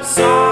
outside.